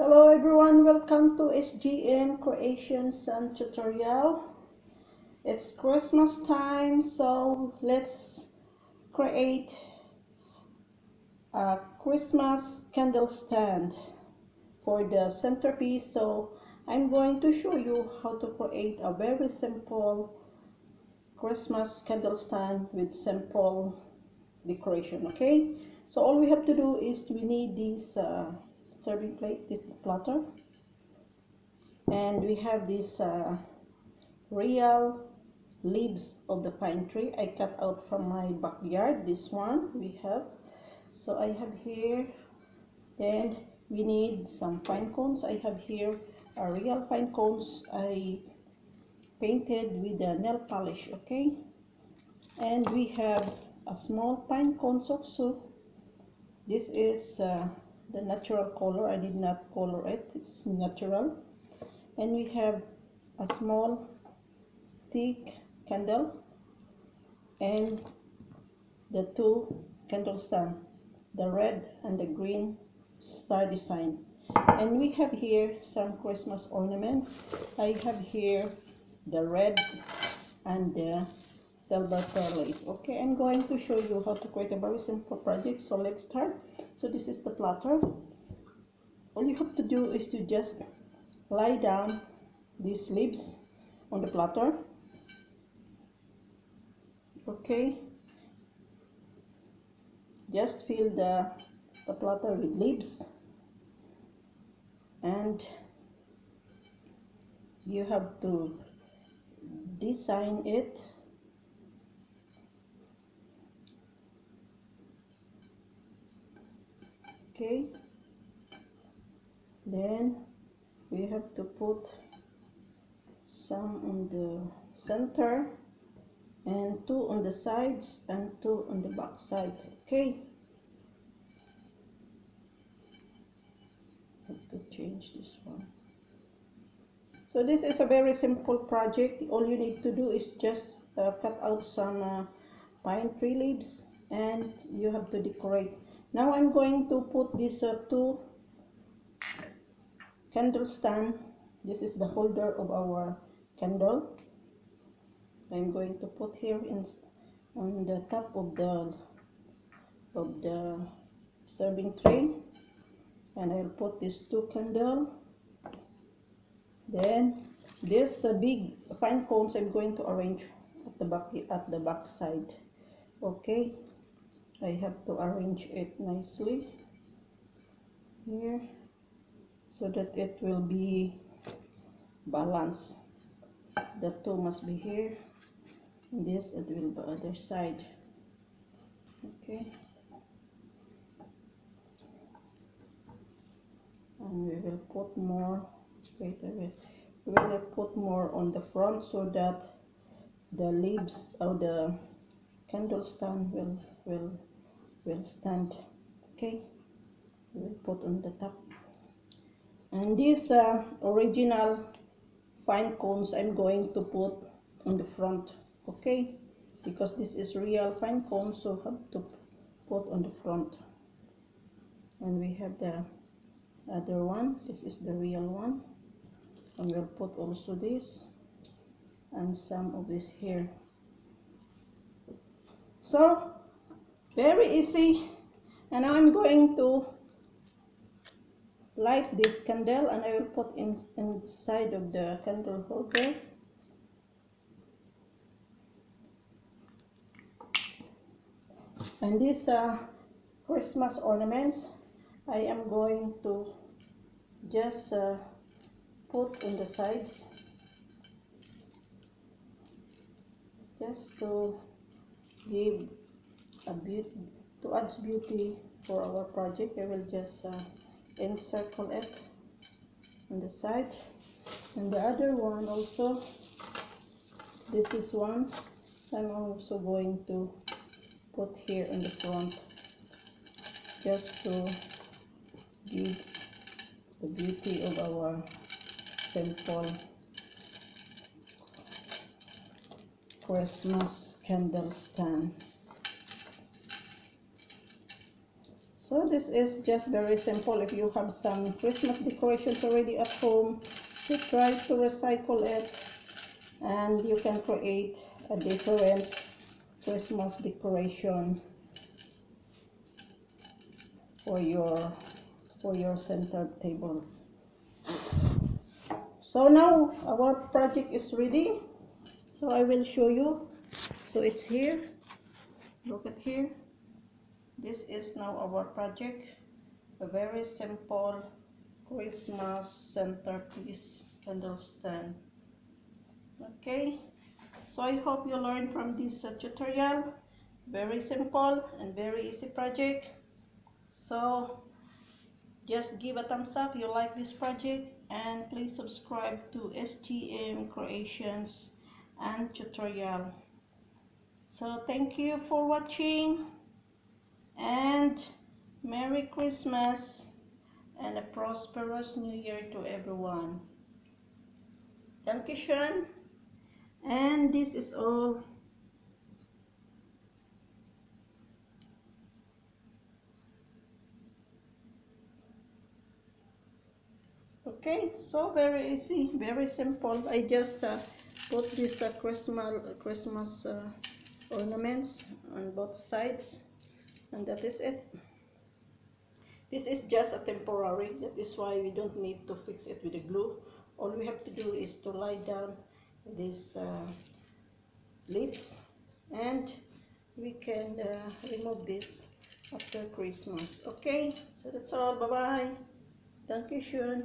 Hello everyone, welcome to SGN Creations and Tutorial. It's Christmas time, so let's create a Christmas candle stand for the centerpiece. So I'm going to show you how to create a very simple Christmas candle stand with simple decoration, okay? So all we have to do is we need these uh, serving plate, this platter, and we have this uh, real leaves of the pine tree I cut out from my backyard. This one we have. So I have here, then we need some pine cones. I have here a real pine cones I painted with a nail polish, okay? And we have a small pine cones also. This is uh, the natural color. I did not color it. It's natural. And we have a small thick candle and the two candle stand the red and the green star design. And we have here some Christmas ornaments. I have here the red and the silver pearls okay I'm going to show you how to create a very simple project. So let's start so this is the platter. All you have to do is to just lie down these leaves on the platter. Okay. Just fill the, the platter with leaves. And you have to design it okay. Then we have to put some on the center and two on the sides and two on the back side okay? Have to change this one. So this is a very simple project. All you need to do is just uh, cut out some uh, pine tree leaves and you have to decorate now I'm going to put these uh, two candle stand. This is the holder of our candle. I'm going to put here in on the top of the of the serving tray. And I'll put these two candle. Then this uh, big pine cones I'm going to arrange at the back at the back side. Okay I have to arrange it nicely here so that it will be balanced. The two must be here and this it will be other side. Okay. And we will put more wait a minute. We will put more on the front so that the leaves of the candle stand will will will stand okay? We will put on the top. And these uh, original fine cones I'm going to put on the front okay? Because this is real fine cones so have to put on the front. And we have the other one. This is the real one. And we'll put also this and some of this here. So very easy. And now I'm going to light this candle and I will put in inside of the candle holder. And these uh, Christmas ornaments. I am going to just uh, put on the sides. Just to give a beauty to add beauty for our project. I will just uh, encircle it on the side. And the other one also this is one I'm also going to put here in the front just to give the beauty of our simple Christmas candle stand So this is just very simple. If you have some Christmas decorations already at home, you try to recycle it and you can create a different Christmas decoration for your for your center table. So now our project is ready. So I will show you. So it's here. Look at here. This is now our project. A very simple Christmas centerpiece candle stand. Okay. So I hope you learned from this uh, tutorial. Very simple and very easy project. So just give a thumbs up if you like this project and please subscribe to STM Creations and tutorial. So thank you for watching and Merry Christmas and a prosperous New Year to everyone. Dankeschön. And this is all okay so very easy very simple i just uh, put this uh, christmas christmas uh, ornaments on both sides and that is it. This is just a temporary. That is why we don't need to fix it with the glue. All we have to do is to lie down these uh, lips and we can uh, remove this after Christmas. Okay? So that's all. Bye bye Dankeschön